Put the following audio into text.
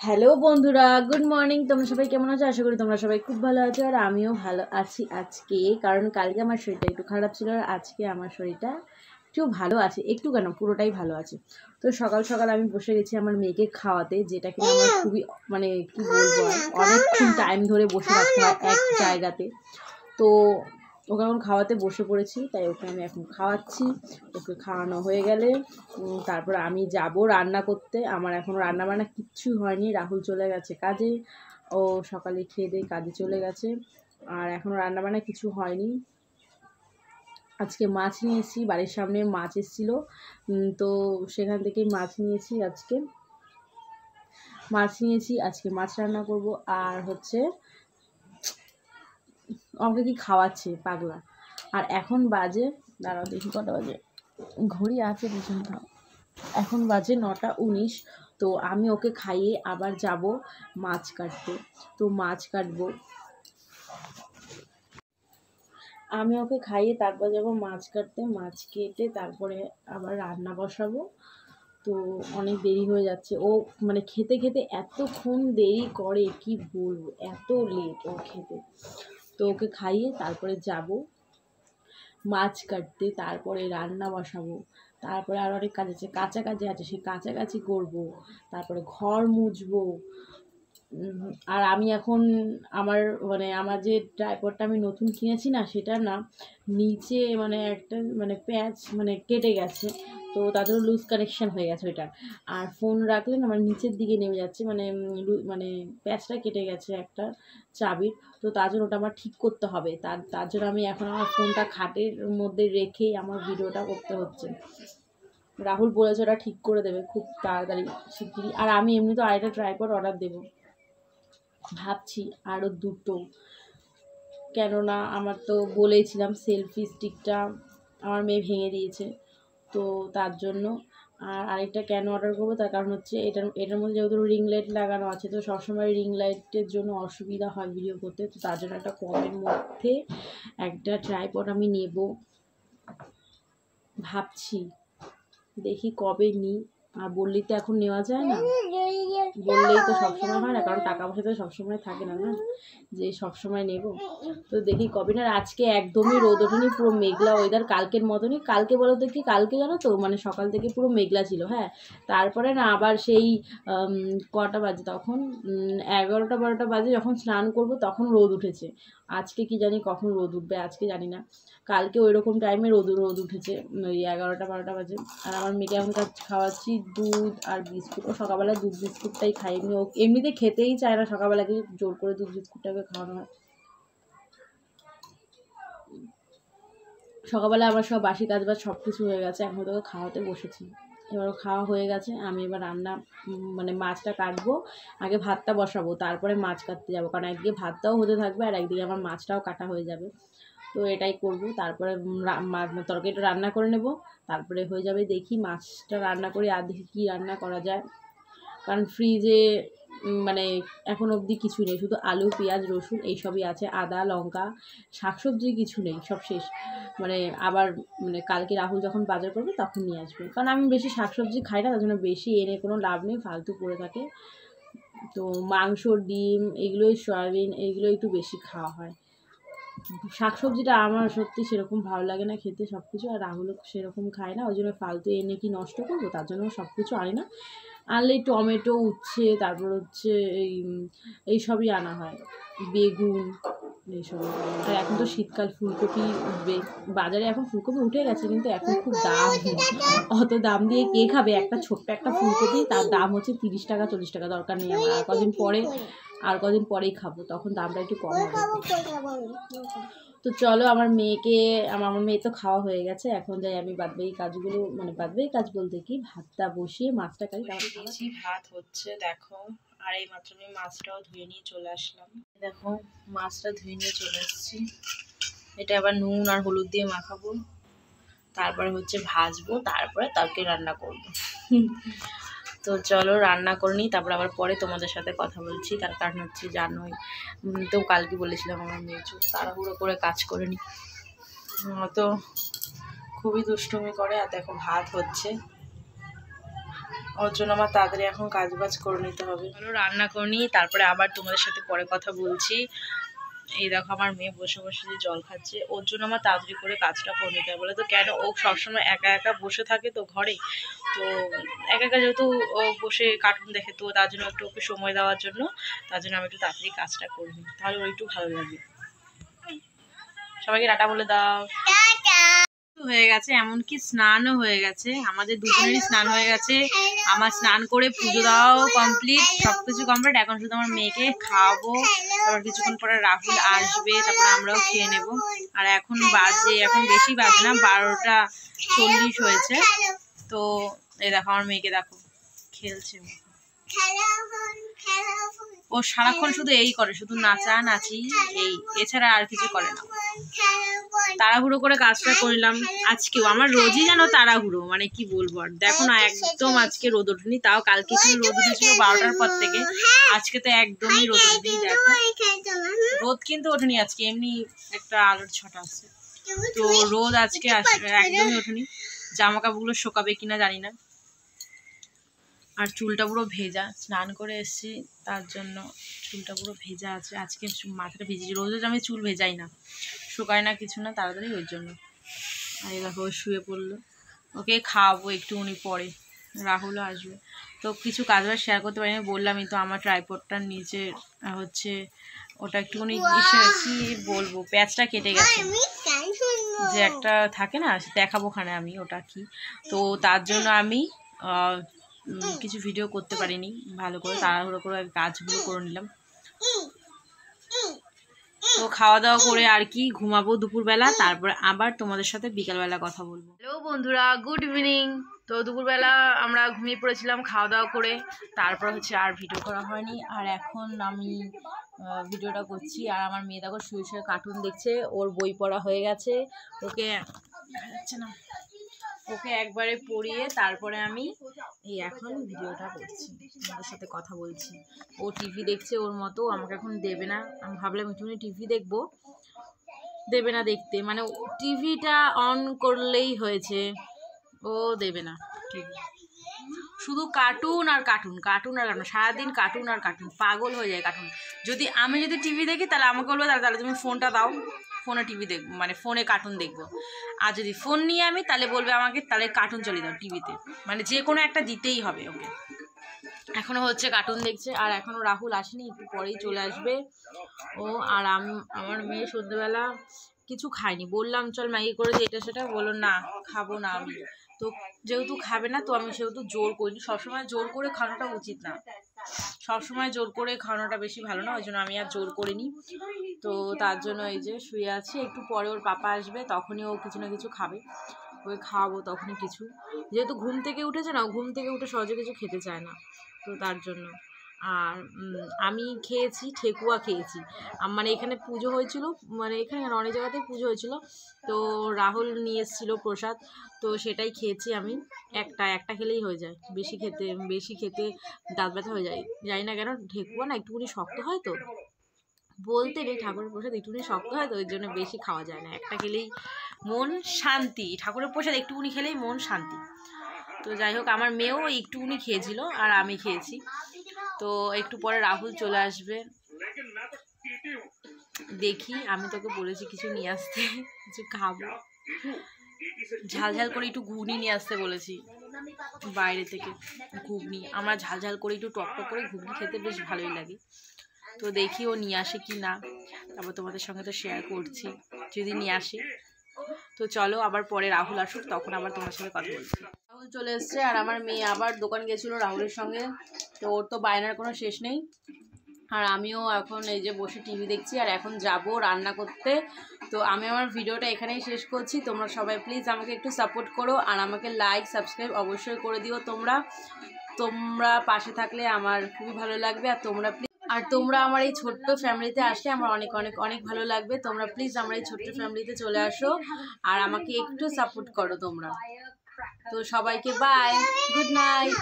Hello বন্ধুরা, good morning. তোমরা সবাই কেমন আছো? আশা করি তোমরা সবাই খুব ভালো আছো আর আমিও ভালো আছি আজকে। কারণ কালকে আমার শরীরটা একটু খারাপ ছিল আর আজকে আমার শরীরটা একটু ভালো আছে। একটু কেন? পুরোটাই ভালো আছে। তো সকাল সকাল আমি বসে গেছি আমার মেয়েকে খাওয়াতে, যেটা কিনা আমার খুবই মানে কি বলব অনেকক্ষণ টাইম ধরে বসে রাখতে হয় এক জায়গাতে। তো ওকে এখন খাওয়াতে বসে পড়েছি, তাই ওকে আমি এখন খাওয়াচ্ছি। ওকে খাওয়ানো হয়ে গেলে তারপর আমি যাব রান্না করতে। আমার এখন রান্না বান্না কিচ্ছু হয়নি, রাহুল চলে গেছে কাজে। ও সকালে খেয়ে দিয়ে কাজে চলে গেছে। আর এখন রান্না বান্না কিছু হয়নি। আজকে মাছ নিয়েছি, বাড়ির সামনে মাছ এসেছিল। তো সেখান থেকেই মাছ নিয়েছি আজকে। মাছ নিয়েছি, আজকে মাছ রান্না করব। আর হচ্ছে আমাকে কি খাওয়াচ্ছে? পাগলা। আর এখন বাজে, দাঁড়াও দেখি কটা বাজে। ঘড়ি আছে পেছনে এখন বাজে নটা উনিশ, তো আমি ওকে খাইয়ে আবার যাব মাছ কাটতে। তো মাছ কাটবো। আমি ওকে খাইয়ে তারপর যাব মাছ কাটতে, মাছ কেটে তারপরে আবার রান্না বসাবো। তো অনেক দেরি হয়ে যাচ্ছে। ও মানে খেতে খেতে এতক্ষণ দেরি করে, কি বলব? এত লেট ও খেতে। তো ওকে খাইয়ে তারপরে যাব। মাছ কাটতে, তারপরে রান্না বসাবো। তারপরে আর অনেক কাজ আছে। কাছাকাছি আছে, সেই কাছাকাছি করব। তারপরে ঘর মুছবো। আর আমি এখন আমার মানে আমার যে ট্রাইপডটা আমি নতুন কিনেছি না, সেটা না, নিচে মানে একটা মানে প্যাচ মানে কেটে গেছে, তো তাদের লুজ কানেকশান হয়ে গেছে ওইটা। আর ফোন রাখলে না আমার নিচের দিকে নেমে যাচ্ছে মানে মানে প্যাচটা কেটে গেছে একটা চাবির, তো তার জন্য ওটা আমার ঠিক করতে হবে। তার তার জন্য আমি এখন আমার ফোনটা খাটের মধ্যে রেখেই আমার ভিডিওটা করতে হচ্ছে। রাহুল বলেছে ওটা ঠিক করে দেবে, খুব তাড়াতাড়ি, শিগগিরই। আর আমি এমনি তো আরেকটা ট্রাইপড অর্ডার দেবো। ভাবছি আরও দুটো। কেননা আমার তো বলেইছিলাম সেলফি স্টিকটা আমার মেয়ে ভেঙে দিয়েছে, তো তার জন্য। আর আরেকটা কেন অর্ডার করব? তার কারণ হচ্ছে এটার এটার মধ্যে যেহেতু রিং লাইট লাগানো আছে, তো সবসময় রিং লাইটের জন্য অসুবিধা হয় ভিডিও করতে। তো তার জন্য একটা কমের মধ্যে একটা ট্রাইপড আমি নেব। ভাবছি, দেখি কবে নিই। আর বললি তো এখন নেওয়া যায় না। বললেই তো সবসময় হয় না কারণ টাকা পয়সা তো সবসময় থাকে না না যে সবসময় নেব। তো দেখি কবে না আজকে একদমই রোদ ওঠেনি পুরো মেঘলা ওয়েদার কালকের মতনই। কালকে বলো তো কি কালকে জানো তো মানে সকাল থেকে পুরো মেঘলা ছিল হ্যাঁ। তারপরে না আবার সেই কটা বাজে তখন এগারোটা বারোটা বাজে যখন স্নান করব তখন রোদ উঠেছে। আজকে কি জানি কখন রোদ উঠবে আজকে জানি না। কালকে ওই রকম টাইমে রোদ রোদ উঠেছে ওই এগারোটা বারোটা বাজে। আর আমার মেয়েকে এখন খাওয়াচ্ছি দুধ আর বিস্কুট, ও সকালবেলা দুধ বিস্কুটটাই খাই এমনি ও এমনিতে খেতেই চায় না সকালবেলাকে জোর করে দুধ বিস্কুটটাকে খাওয়ানো হয়। সকালবেলা আমার সব বাসি কাজ বাজ সব কিছু হয়ে গেছে, এখন তোকে খাওয়াতে বসেছি। এবারও খাওয়া হয়ে গেছে, আমি এবার রান্না মানে মাছটা কাটবো, আগে ভাতটা বসাবো, তারপরে মাছ কাটতে যাব, কারণ একদিকে ভাতটাও হতে থাকবে আর একদিকে আমার মাছটাও কাটা হয়ে যাবে। তো এটাই করব। তারপরে তরকারিটা রান্না করে নেব। তারপরে হয়ে যাবে দেখি মাছটা রান্না করি আর দেখি কী রান্না করা যায়। কারণ ফ্রিজে মানে এখন অবধি কিছু নেই। শুধু আলু, পেঁয়াজ, রসুন এইসবই আছে। আদা, লঙ্কা, শাকসবজি কিছু নেই। সব শেষ। মানে আবার মানে কালকে রাহুল যখন বাজার করবে তখন নিয়ে আসবে। কারণ আমি বেশি শাকসবজি খাই না, তার জন্য বেশি এনে কোনো লাভ নেই, ফালতু পড়ে থাকে। তো মাংস, ডিম, এগুলোই সয়াবিন, এগুলো একটু বেশি খাওয়া হয়। শাকসবজিটা আমার সত্যি সেরকম ভালো লাগে না খেতে সব কিছু আর রাহুলও সেরকম খায় না ওই জন্য ফালতু এনে কি নষ্ট করব? তার জন্য সব কিছু আনি না। আনলে টমেটো, উচ্ছে, তারপর হচ্ছে এই এইসবই আনা হয়। বেগুন এইসব আর এখন তো শীতকাল, ফুলকপি উঠবে। বাজারে এখন ফুলকপি উঠে গেছে, কিন্তু এখন খুব দাম অত দাম দিয়ে কে খাবে? একটা ছোট্ট একটা ফুলকপি, তার দাম হচ্ছে তিরিশ টাকা, চল্লিশ টাকা দরকার নেই আমার। কদিন পরে আর কদিন পরেই খাব তখন দামটা একটু কম হবে। তো চলো আমার মেয়েকে আমার আমার মেয়ে তো খাওয়া হয়ে গেছে এখন যাই আমি বাদবাকি কাজগুলো মানে বাদবাকি কাজ বলতে কি ভাতটা বসিয়ে মাছটা কাটি দিয়েছি ভাত হচ্ছে দেখো আর এই মাত্র আমি মাছটাও ধুয়ে নিয়ে চলে আসলাম। দেখো মাছটা ধুয়ে নিয়ে চলে এসেছি। এটা আবার নুন আর হলুদ দিয়ে মাখাবো। তারপরে হচ্ছে ভাজবো তারপরে তাকে রান্না করব। তো চলো রান্না করে নিই তারপর আবার পরে তোমাদের সাথে কথা বলছি। তার কারণ হচ্ছে জানোই তো কালকে বলেছিলাম আমার মেয়ের জন্য তাড়াহুড়ো করে কাজ করে নি। উম, তো খুবই দুষ্টুমি করে আর দেখো ভাত হচ্ছে। ওর জন্য আমার তাড়াতাড়ি এখন কাজ বাজ করে নিতে হবে। চলো রান্না করে নিই তারপরে আবার তোমাদের সাথে পরে কথা বলছি। এই দেখো আমার মেয়ে বসে বসে যে জল খাচ্ছে, ওর জন্য আমার তাড়াতাড়ি করে কাজটা করে নিতে বলে তো কেন? ও সবসময় একা একা বসে থাকে তো ঘরে। তো একা একা যেহেতু ও বসে কার্টুন দেখে, তো তার জন্য একটু ওকে সময় দেওয়ার জন্য, তার জন্য আমি একটু তাড়াতাড়ি কাজটা করে নিই। তাহলে ওর একটু ভালো লাগে সবাইকে টাটা বলে দাও। হয়ে গেছে, এমনকি স্নানও হয়ে গেছে। আমাদের দুজনেরই স্নান হয়ে গেছে। আমার স্নান করে পুজো দেওয়াও কমপ্লিট সবকিছু কমপ্লিট এখন শুধু আমার মেয়েকে খাওয়াবো। তারপর কিছুক্ষণ পরে রাহুল আসবে, তারপর আমরাও খেয়ে নেব। আর এখন বাজে, এখন বেশি বাজে না, বারোটা চল্লিশ হয়েছে। তো এই দেখো, আমার মেয়েকে দেখো, খেলছে। ও সারাক্ষণ শুধু এই করে, শুধু নাচা নাচি, এই। এছাড়া আর কিছু করে না। তাড়াহুড়ো করে কাজটা করলাম। আজকেও আমার রোজই যেন তাড়াহুড়ো মানে কি বলব আর। দেখো না একদম আজকে রোদ ওঠেনি তাও কালকে একটু রোদ উঠেছিল বারোটার পর থেকে। আজকে তো একদমই রোদ ওঠেনি দেখো। রোদ কিন্তু ওঠেনি আজকে এমনি একটা আলোর ছটা আছে। তো রোদ আজকে একদমই ওঠেনি। জামা কাপড়গুলো শোকাবে কিনা জানি না। আর চুলটা পুরো ভেজা স্নান করে এসেছি তার জন্য চুলটা পুরো ভেজা আছে। আজকে মাথাটা ভিজেছি রোজ রোজ আমি চুল ভেজাই না। শুকায় না কিছু না তাড়াতাড়ি ওই জন্য। আর এই দেখো ও শুয়ে পড়ল। ওকে খাওয়াবো একটুখানি পরে। রাহুলও আসবে। তো কিছু কাজ বাজ শেয়ার করতে পারি পারিনি বললামই তো আমার ট্রাইপডটার নিচে হচ্ছে ওটা একটুখানি কি বলব প্যাচটা কেটে গেছে। যে একটা থাকে না দেখাবো খানে আমি ওটা কি। তো তার জন্য আমি কিছু ভিডিও করতে পারিনি ভালো করে তাড়াহুড়ো করে কাজগুলো করে নিলাম। তো খাওয়া দাওয়া করে আর কি ঘুমাবো দুপুরবেলা, তারপরে আবার তোমাদের সাথে বিকালবেলা কথা বলব। হ্যালো বন্ধুরা, গুড ইভিনিং। তো দুপুরবেলা আমরা ঘুমিয়ে পড়েছিলাম খাওয়া দাওয়া করে, তারপর হচ্ছে আর ভিডিও করা হয়নি। আর এখন আমি ভিডিওটা করছি। আর আমার মেয়ে দেখো শুয়ে শুয়ে কার্টুন দেখছে, ওর বই পড়া হয়ে গেছে। ওকে যাচ্ছে না। ওকে একবারে পড়িয়ে তারপরে আমি এই এখন ভিডিওটা করছি। তোমাদের সাথে কথা বলছি। ও টিভি দেখছে ওর মতো আমাকে এখন দেবে না। আমি ভাবলাম একটুখানি টিভি দেখব। দেবে না দেখতে। মানে টিভিটা অন করলেই হয়েছে। ও দেবে না। টিভি শুধু কার্টুন আর কার্টুন কার্টুন আর কার্টুন সারাদিন কার্টুন আর কার্টুন পাগল হয়ে যায় কার্টুন যদি আমি যদি টিভি দেখি, তাহলে আমাকে বলব, তাহলে তাহলে তুমি ফোনটা দাও। ফোনে টিভি দেখ মানে ফোনে কার্টুন দেখব। আর যদি ফোন নিয়ে আমি, তাহলে বলবে আমাকে, তাহলে কার্টুন চলে দাও টিভিতে মানে যে কোনো একটা দিতেই হবে ওকে। এখনও হচ্ছে কার্টুন দেখছে, আর এখনও রাহুল আসেনি, একটু পরেই চলে আসবে। ও আর আমি, আমার মেয়ে সন্ধ্যেবেলা কিছু খায়নি। বললাম, চল ম্যাগি করে দিই এটা সেটা। বলল, না, খাব না আমি। তো যেহেতু খাবে না, তো আমি সেহেতু জোর করিনি। সবসময় জোর করে খাওয়ানোটা উচিত না। সবসময় জোর করে খাওয়ানোটা বেশি ভালো না ওই জন্য আমি আর জোর করিনি। তো তার জন্য এই যে শুয়ে আছি, একটু পরে ওর পাপা আসবে, তখনই ও কিছু না কিছু খাবে। ওই খাওয়াবো তখনই কিছু। যেহেতু ঘুম থেকে উঠেছে না ঘুম থেকে উঠে সহজে কিছু খেতে চায় না, তো তার জন্য। আর আমি খেয়েছি, ঠেকুয়া খেয়েছি। মানে এখানে পুজো হয়েছিল মানে এখানে অনেক জায়গাতেই পুজো হয়েছিল। তো রাহুল নিয়ে এসেছিল প্রসাদ, তো সেটাই খেয়েছি আমি। একটা একটা খেলেই হয়ে যায়। বেশি খেতে বেশি খেতে দাঁত ব্যথা হয়ে যায়। জানি না কেন, ঠেকুয়া না একটুখানি শক্ত হয় তো? বলতে নেই, ঠাকুরের প্রসাদ একটুখানি শক্ত হয় তো, ওই জন্য বেশি খাওয়া যায় না। একটা খেলেই মন শান্তি। ঠাকুরের প্রসাদ একটুখানি খেলেই মন শান্তি। তো যাই হোক, আমার মেয়েও একটুখানি খেয়েছিল, আর আমি খেয়েছি। তো একটু পরে রাহুল চলে আসবে। দেখি, আমি তোকে বলেছি কিছু নিয়ে আসতে, কিছু খাব। ঝাল ঝাল করে একটু ঘুগনি নিয়ে আসতে বলেছি, বাইরে থেকে ঘুগনি। আমরা ঝাল ঝাল করে একটু টক টক করে ঘুগনি খেতে বেশ ভালোই লাগে। তো দেখি ও নিয়ে আসে কি না। তারপর তোমাদের সঙ্গে তো শেয়ার করছি, যদি নিয়ে আসে। তো চলো আবার পরে রাহুল আসুক, তখন আবার তোমার সাথে কথা বলছি। রাহুল চলে এসছে আর আমার মেয়ে আবার দোকান গেছিল রাহুলের সঙ্গে। তো ওর তো বায়নার কোনো শেষ নেই। আর আমিও এখন এই যে বসে টিভি দেখছি আর এখন যাব রান্না করতে। তো আমি আমার ভিডিওটা এখানেই শেষ করছি। তোমরা সবাই প্লিজ আমাকে একটু সাপোর্ট করো আর আমাকে লাইক সাবস্ক্রাইব অবশ্যই করে দিও তোমরা। তোমরা পাশে থাকলে আমার খুবই ভালো লাগবে আর তোমরা আর তোমরা আমার এই ছোট্ট ফ্যামিলিতে আসলে আমার অনেক অনেক অনেক ভালো লাগবে। তোমরা প্লিজ আমার এই ছোট্ট ফ্যামিলিতে চলে আসো আর আমাকে একটু সাপোর্ট করো তোমরা। তো সবাইকে বাই গুড নাইট